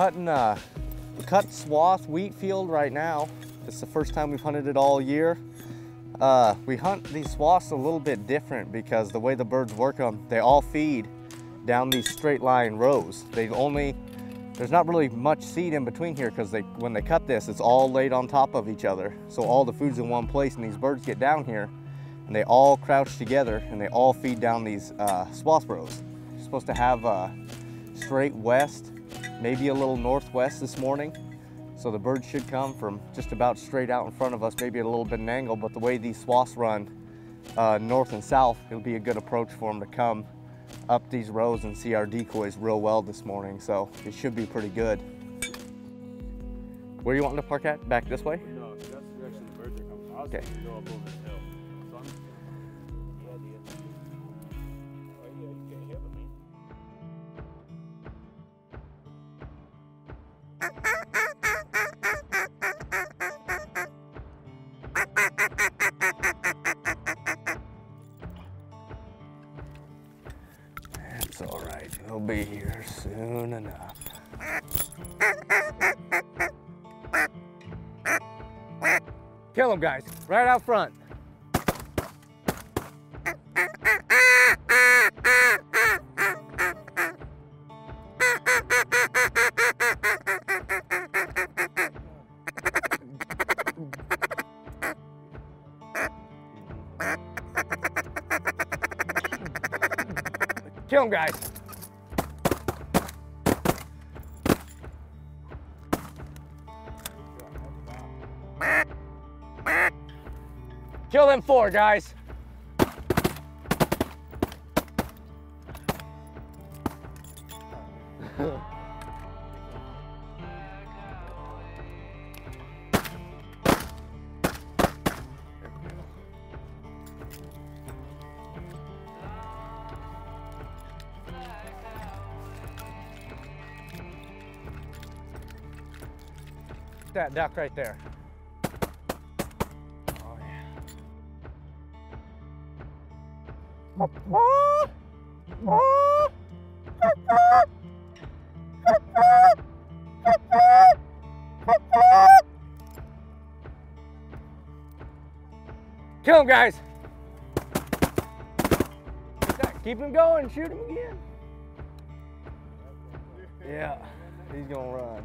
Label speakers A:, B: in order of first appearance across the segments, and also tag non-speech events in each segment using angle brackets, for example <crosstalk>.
A: hunting a cut swath wheat field right now. It's the first time we've hunted it all year. Uh, we hunt these swaths a little bit different because the way the birds work them, they all feed down these straight line rows. They only, there's not really much seed in between here because they, when they cut this, it's all laid on top of each other. So all the food's in one place and these birds get down here and they all crouch together and they all feed down these uh, swath rows. You're supposed to have uh, straight west, maybe a little northwest this morning. So the birds should come from just about straight out in front of us, maybe at a little bit of an angle, but the way these swaths run uh, north and south, it'll be a good approach for them to come up these rows and see our decoys real well this morning. So it should be pretty good. Where you wanting to park at? Back this way?
B: No, that's the direction the birds are coming. I was
A: Okay. Be here soon enough. Kill him, guys. Right out front. Kill him, guys. Kill them four, guys. That duck right there. Kill him, guys. Keep him going. Shoot him again. Yeah, he's gonna run.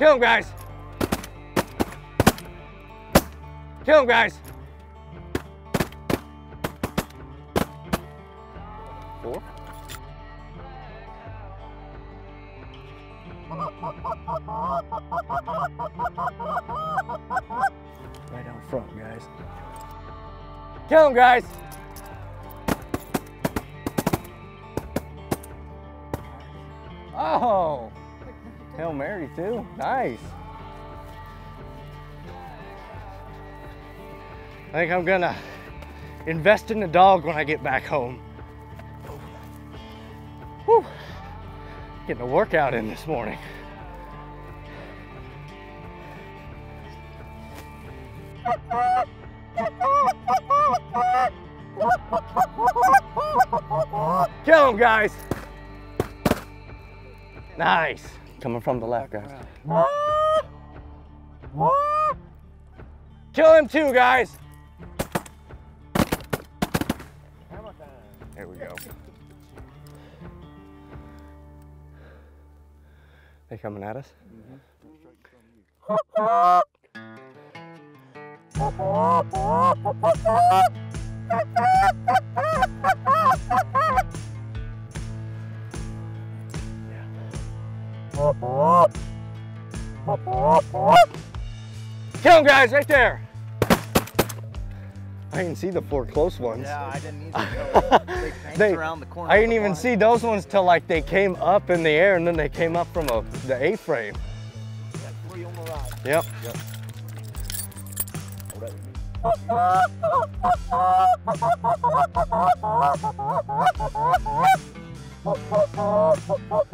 A: Kill him, guys. Kill him, guys. Four. Right out front, guys. Kill him, guys. Oh, Hail Mary too. Nice. I think I'm gonna invest in the dog when I get back home. Whew. Getting a workout in this morning. Kill him, guys. Nice. Coming from the left, guys. Ah! Ah! Kill him too, guys. There we go. They coming at us? Mm-hmm. <laughs> Kill him, guys, right there. I didn't see the four close ones.
C: Yeah, I didn't either. <laughs> They bounced
A: They-
C: around the corner.
A: I didn't even
C: blind.
A: see those ones till like they came up in the air and then they came up from a, the A-frame.
C: Got three on the right.
A: Yep.
C: Oh, <laughs>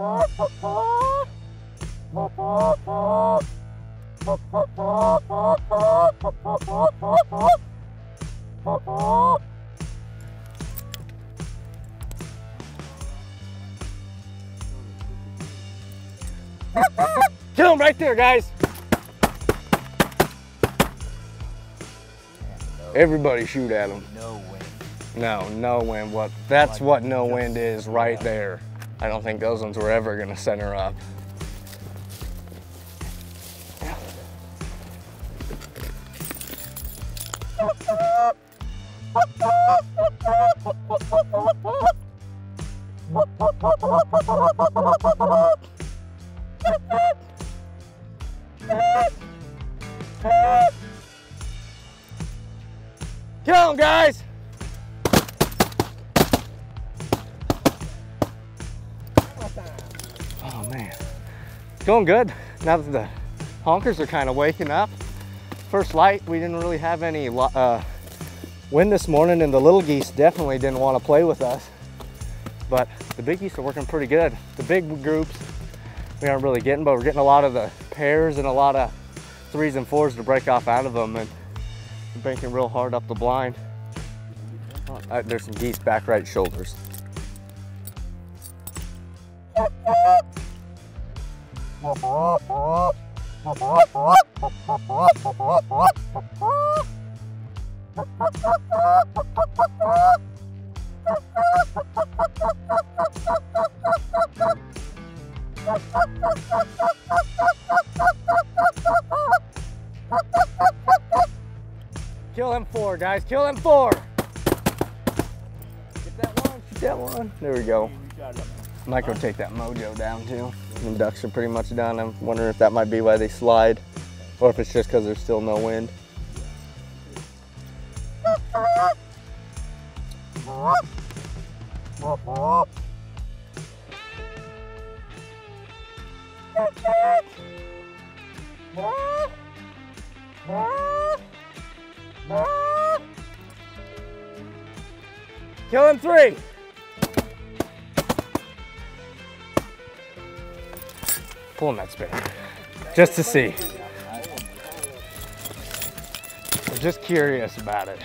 C: that
A: Kill him right there, guys. Everybody shoot at him.
C: No wind.
A: No, no wind. What? That's what no wind is right there. I don't think those ones were ever gonna center up. Kill him, guys! Oh man, going good. Now that the honkers are kind of waking up. First light, we didn't really have any uh, wind this morning, and the little geese definitely didn't want to play with us. But the big geese are working pretty good. The big groups we aren't really getting, but we're getting a lot of the pairs and a lot of threes and fours to break off out of them, and banking real hard up the blind. Oh, uh, there's some geese back right shoulders. <laughs> Kill them four, guys. Kill them four. Get that one. Shoot that one. There we go. Might go take that mojo down too. The ducks are pretty much done. I'm wondering if that might be why they slide, or if it's just because there's still no wind. Kill him three. Pulling that spin, just to see. I'm just curious about it.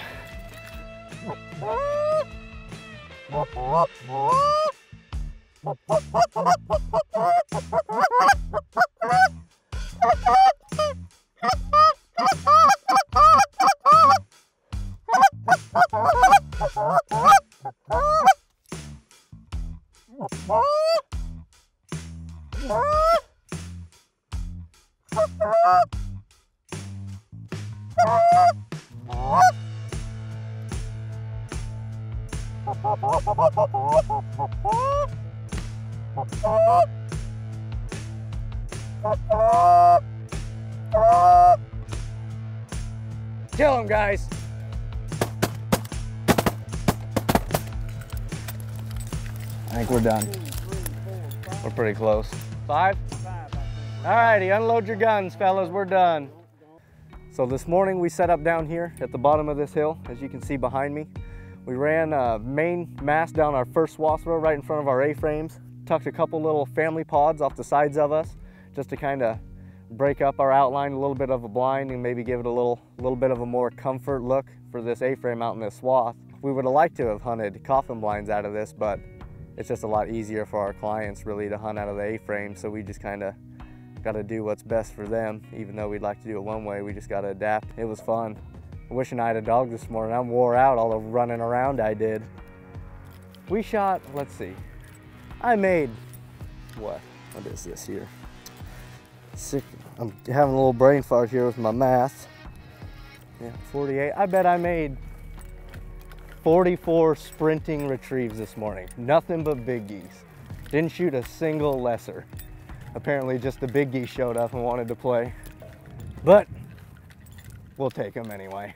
A: What? Kill him, guys. I think we're done. We're pretty close. Five? All righty, unload your guns, fellas. We're done. So this morning we set up down here at the bottom of this hill, as you can see behind me. We ran a main mass down our first swath row right in front of our A-frames, tucked a couple little family pods off the sides of us, just to kind of break up our outline, a little bit of a blind, and maybe give it a little, little bit of a more comfort look for this A-frame out in this swath. We would have liked to have hunted coffin blinds out of this, but it's just a lot easier for our clients really to hunt out of the A-frame, so we just kind of got to do what's best for them. Even though we'd like to do it one way, we just got to adapt. It was fun. Wishing I had a dog this morning. I'm wore out all the running around I did. We shot, let's see, I made, what? What is this here? Six, I'm having a little brain fart here with my math. Yeah, 48. I bet I made 44 sprinting retrieves this morning. Nothing but big geese. Didn't shoot a single lesser. Apparently just the big geese showed up and wanted to play. But we'll take them anyway.